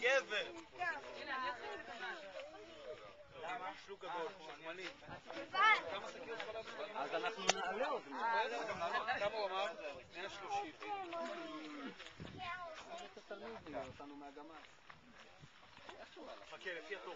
גבר! אז אנחנו נעלה עוד. כמה הוא אמר? 130. אותנו מהגמל. חכה, לפי התור.